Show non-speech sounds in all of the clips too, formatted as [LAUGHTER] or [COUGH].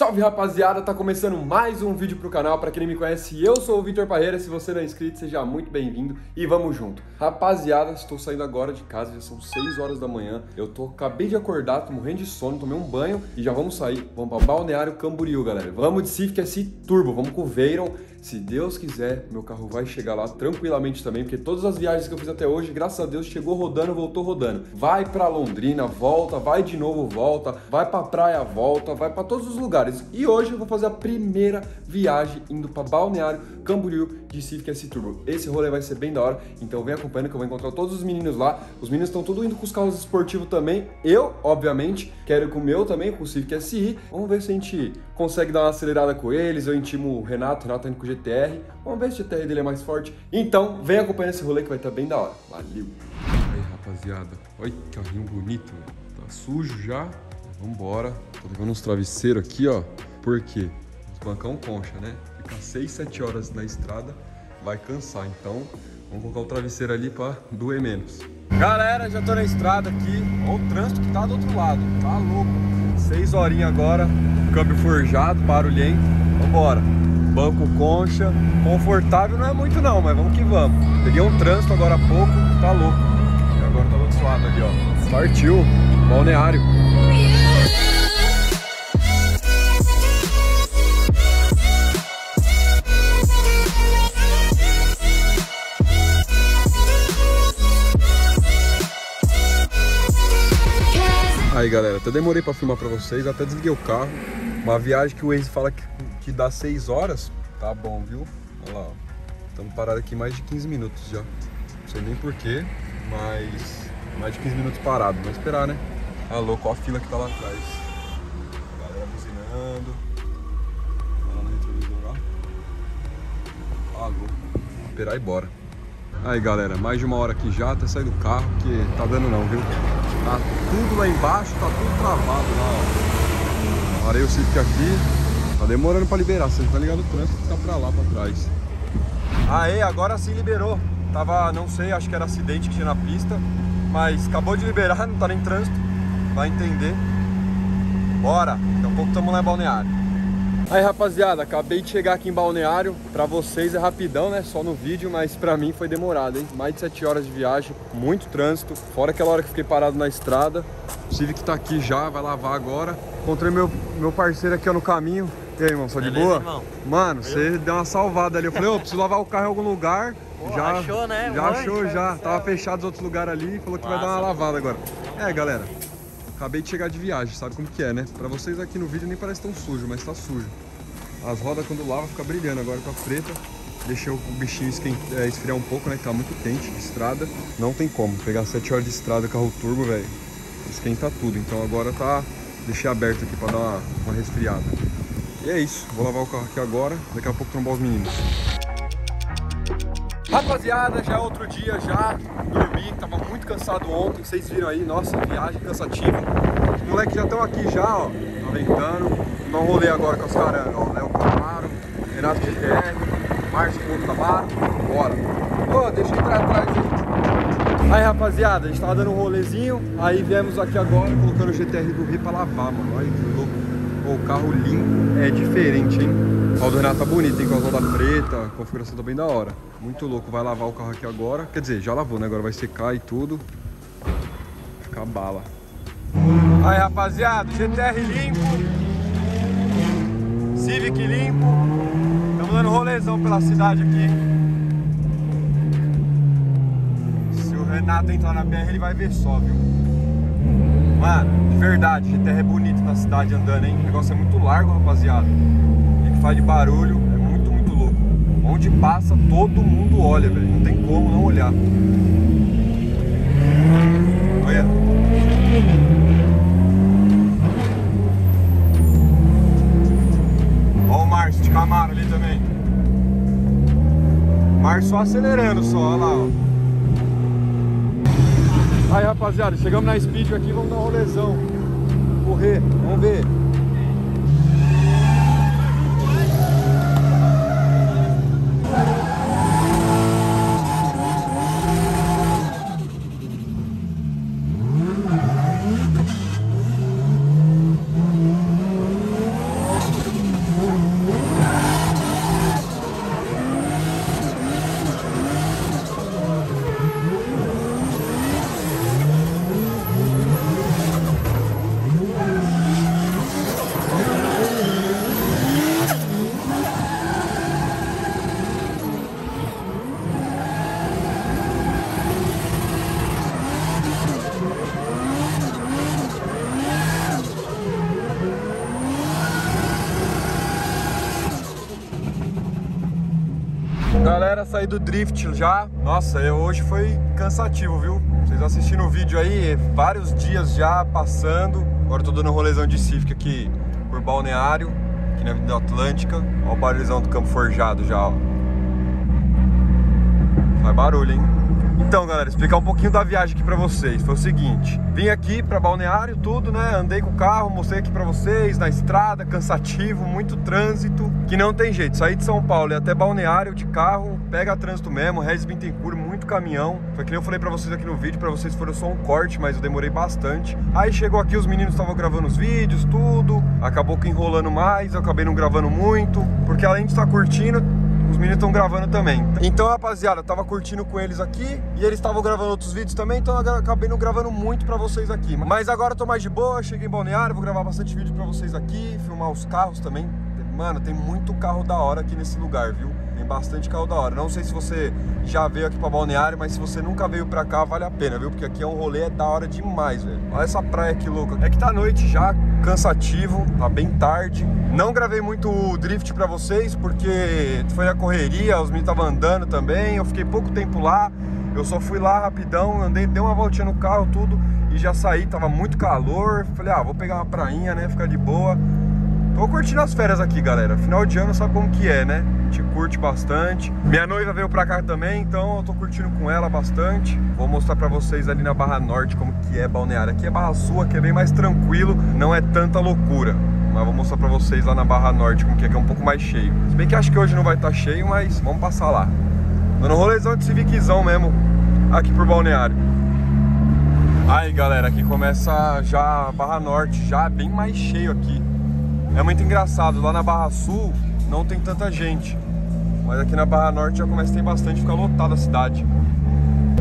Salve rapaziada, tá começando mais um vídeo pro canal. Pra quem não me conhece, eu sou o Vitor Parreira. Se você não é inscrito, seja muito bem-vindo e vamos junto. Rapaziada, estou saindo agora de casa, já são 6 horas da manhã. Eu tô acabei de acordar, tô morrendo de sono, tomei um banho e já vamos sair. Vamos pra Balneário Camboriú, galera. Vamos de Civic SI Turbo, vamos com o Veyron. Se Deus quiser, meu carro vai chegar lá tranquilamente também, porque todas as viagens que eu fiz até hoje, graças a Deus, chegou rodando, voltou rodando. Vai pra Londrina, volta, vai de novo, volta, vai pra praia, volta, vai pra todos os lugares. E hoje eu vou fazer a primeira viagem indo pra Balneário Camboriú de Civic S Turbo. Esse rolê vai ser bem da hora, então vem acompanhando que eu vou encontrar todos os meninos lá. Os meninos estão tudo indo com os carros esportivos também. Eu, obviamente, quero ir com o meu também, com o Civic SI. Vamos ver se a gente consegue dar uma acelerada com eles. Eu intimo o Renato, o Renato tá indo com o GTR. Vamos ver se o GTR dele é mais forte. Então, vem acompanhando esse rolê que vai estar bem da hora. Valeu! Aí, rapaziada. Olha que carrinho bonito. Tá sujo já. Vambora. Tô levando uns travesseiros aqui, ó. Por quê? Os bancão concha, né? Ficar 6, 7 horas na estrada vai cansar. Então, vamos colocar o travesseiro ali pra doer menos. Galera, já tô na estrada aqui. Olha o trânsito que tá do outro lado. Tá louco. 6 horinhas agora. Câmbio forjado, barulhento. Vambora banco concha, confortável não é muito não, mas vamos que vamos. Peguei um trânsito agora há pouco, tá louco. E agora tá do outro lado ali, ó. Partiu, balneário. Galera, até demorei pra filmar pra vocês, até desliguei o carro. Uma viagem que o Waze fala que que dá 6 horas, tá bom, viu? Olha lá, Estamos parados aqui mais de 15 minutos já. Não sei nem porquê, mas mais de 15 minutos parado. Vamos esperar, né? Ah, louco, olha a fila que tá lá atrás. Galera buzinando. Olha lá no retrovisor, ó. Ah, louco. Vamos esperar e bora. Aí, galera, mais de uma hora aqui já, até sair do carro, que tá dando não, viu? Tá tudo lá embaixo, tá tudo travado lá, ó. Parei o Civic aqui, Tá demorando pra liberar, você tá ligado o trânsito que tá pra lá, pra trás. Aê, agora sim liberou. Tava, não sei, acho que era acidente que tinha na pista. Mas acabou de liberar, [LAUGHS] não tá nem trânsito. Vai entender. Bora, daqui a pouco estamos lá em Balneário. Aí rapaziada, acabei de chegar aqui em Balneário. Pra vocês é rapidão, né? Só no vídeo, mas pra mim foi demorado, hein? Mais de 7 horas de viagem, muito trânsito. Fora aquela hora que fiquei parado na estrada. O Civic tá aqui já, vai lavar agora. Encontrei meu, meu parceiro aqui ó, no caminho. E aí, irmão, só de boa? Irmão? Mano, você deu uma salvada ali. Eu falei, ô, oh, preciso lavar o carro em algum lugar. Pô, já achou, né? Já Mãe, achou, já. Tava fechado os outros lugares ali falou que Massa, vai dar uma lavada agora. É, galera, acabei de chegar de viagem, sabe como que é, né? Pra vocês aqui no vídeo nem parece tão sujo, mas tá sujo. As rodas quando lava fica brilhando, agora tá preta. Deixei o bichinho é, esfriar um pouco, né? Que tá muito quente de estrada. Não tem como. Pegar 7 horas de estrada, carro turbo, velho. Esquenta tudo. Então agora tá... Deixei aberto aqui pra dar uma, resfriada. E é isso, vou lavar o carro aqui agora, daqui a pouco trombar os meninos. Rapaziada, já é outro dia já, dormi, tava muito cansado ontem, vocês viram aí, nossa, viagem cansativa. Os moleques já estão aqui já, ó, aventando. Não rolê agora com os caras, ó, Léo Camaro, Renato GTR, Márcio Couto Camaro, bora. Pô, deixa eu entrar atrás aí. Aí rapaziada, a gente tava dando um rolezinho, aí viemos aqui agora colocando o GTR do Rio pra lavar, mano, olha que louco. O carro limpo é diferente, hein? O do Renato tá bonito, hein? Com as rodas preta, a configuração tá bem da hora. Muito louco, vai lavar o carro aqui agora. Quer dizer, já lavou, né? Agora vai secar e tudo. Ficar bala. Aí, rapaziada, GTR limpo. Civic limpo. Estamos dando rolezão pela cidade aqui. Se o Renato entrar na BR, ele vai ver só, viu? Mano, de verdade, GTR é bonito na cidade andando, hein? O negócio é muito largo, rapaziada. E que faz de barulho, é muito, muito louco. Onde passa, todo mundo olha, velho. Não tem como não olhar. Olha. Olha o Márcio de Camaro ali também. Márcio acelerando só, olha lá, ó. Aí rapaziada, chegamos na Speed aqui, vamos dar um rolezão. Correr, vamos ver Galera, saí do drift já. Nossa, eu, hoje foi cansativo, viu? Vocês assistindo o vídeo aí, vários dias já passando. Agora tô dando um rolezão de Civic aqui por Balneário, aqui na Avenida Atlântica. Olha o barulhão do Campo Forjado já, ó. Faz barulho, hein? Então, galera, explicar um pouquinho da viagem aqui pra vocês. Foi o seguinte, vim aqui pra Balneário, tudo, né? Andei com o carro, mostrei aqui pra vocês, na estrada, cansativo, muito trânsito, que não tem jeito. Saí de São Paulo e até Balneário de carro, pega trânsito mesmo, Regis Bittencourt, muito caminhão. Foi que nem eu falei pra vocês aqui no vídeo, pra vocês foram só um corte, mas eu demorei bastante. Aí chegou aqui, os meninos estavam gravando os vídeos, tudo, acabou que enrolando mais, eu acabei não gravando muito, porque além de estar curtindo, os meninos estão gravando também. Então, rapaziada, eu tava curtindo com eles aqui e eles estavam gravando outros vídeos também, então eu acabei não gravando muito pra vocês aqui. Mas agora eu tô mais de boa, cheguei em Balneário, vou gravar bastante vídeo pra vocês aqui, filmar os carros também. Mano, tem muito carro da hora aqui nesse lugar, viu? Tem bastante carro da hora. Não sei se você já veio aqui pra Balneário, mas se você nunca veio pra cá, vale a pena, viu? Porque aqui é um rolê é da hora demais, velho. Olha essa praia aqui louca. É que tá noite já, cansativo, tá bem tarde. Não gravei muito drift pra vocês, porque foi na correria, os meninos estavam andando também, eu fiquei pouco tempo lá. Eu só fui lá rapidão, andei, dei uma voltinha no carro, tudo, e já saí, tava muito calor. Falei, ah, vou pegar uma prainha, né? Ficar de boa. Tô curtindo as férias aqui, galera. Final de ano sabe como que é, né? Te curte bastante. Minha noiva veio pra cá também, então eu tô curtindo com ela bastante. Vou mostrar pra vocês ali na Barra Norte como que é Balneário. Aqui é Barra Sul, aqui é bem mais tranquilo, não é tanta loucura. Mas vou mostrar pra vocês lá na Barra Norte como que é, que é um pouco mais cheio. Se bem que acho que hoje não vai estar tá cheio, mas vamos passar lá. Dando um rolezão de Civiczão mesmo, aqui por Balneário. Aí galera, aqui começa já a Barra Norte, já bem mais cheio aqui. É muito engraçado, lá na Barra Sul não tem tanta gente. Mas aqui na Barra Norte já começa a ter bastante, fica lotada a cidade.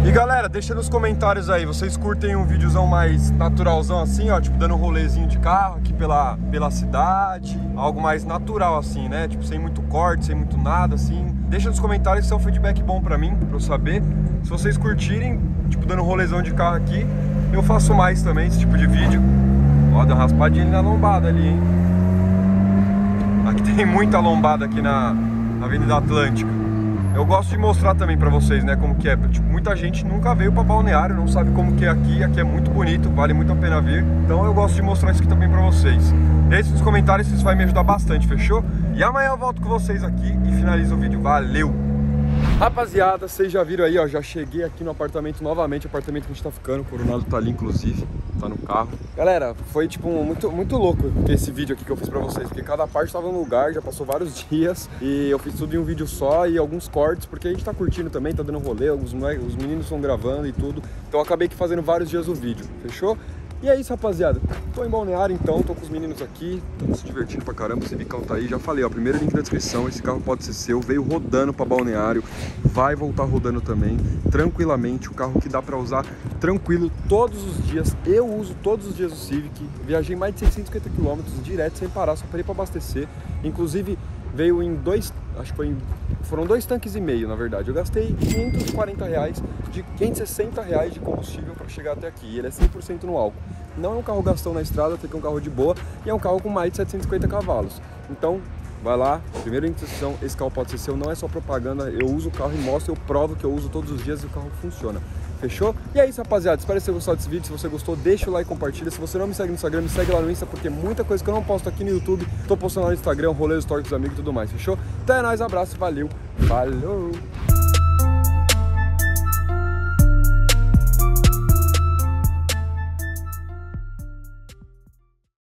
E galera, deixa nos comentários aí, vocês curtem um videozão mais naturalzão assim, ó, tipo dando um rolezinho de carro aqui pela, pela cidade, algo mais natural assim, né, tipo sem muito corte, sem muito nada assim. Deixa nos comentários se é um feedback bom pra mim, pra eu saber. Se vocês curtirem, tipo dando um rolezão de carro aqui, eu faço mais também esse tipo de vídeo. Ó, deu uma raspadinha na lombada ali, hein. Aqui tem muita lombada aqui na Avenida Atlântica. Eu gosto de mostrar também pra vocês, né, como que é. Tipo, muita gente nunca veio pra Balneário, não sabe como que é aqui. Aqui é muito bonito, vale muito a pena vir. Então eu gosto de mostrar isso aqui também pra vocês. Deixe nos comentários, isso vai me ajudar bastante, fechou? E amanhã eu volto com vocês aqui e finalizo o vídeo. Valeu! Rapaziada, vocês já viram aí, ó, já cheguei aqui no apartamento novamente, apartamento que a gente tá ficando, o Coronado tá ali inclusive, tá no carro. Galera, foi tipo muito, muito louco esse vídeo aqui que eu fiz pra vocês, porque cada parte tava no lugar, já passou vários [LAUGHS] dias e eu fiz tudo em um vídeo só e alguns cortes, porque a gente tá curtindo também, tá dando rolê, os, os meninos estão gravando e tudo, então eu acabei que fazendo vários dias o vídeo, fechou? E é isso, rapaziada. Tô em Balneário, então, tô com os meninos aqui, estamos se divertindo pra caramba, o Civicão tá aí, já falei, ó, primeiro link na descrição, esse carro pode ser seu, veio rodando pra Balneário, vai voltar rodando também, tranquilamente, o carro que dá pra usar tranquilo todos os dias, eu uso todos os dias o Civic, viajei mais de 650 km direto, sem parar, só parei pra abastecer, inclusive veio em dois, acho que foi foram dois tanques e meio, na verdade. Eu gastei 540 reais, de 560 reais de combustível para chegar até aqui. Ele é 100% no álcool. Não é um carro gastão na estrada, tem que é um carro de boa e é um carro com mais de 750 cavalos. Então, vai lá, primeira instrução, esse carro pode ser seu, não é só propaganda, eu uso o carro e mostro, eu provo que eu uso todos os dias e o carro funciona. Fechou? E é isso, rapaziada. Espero que você gostou desse vídeo. Se você gostou, deixa o like e compartilha. Se você não me segue no Instagram, me segue lá no Insta, porque muita coisa que eu não posto aqui no YouTube, tô postando lá no Instagram, rolê, stories dos amigos e tudo mais. Fechou? Até mais, abraço, valeu, falou!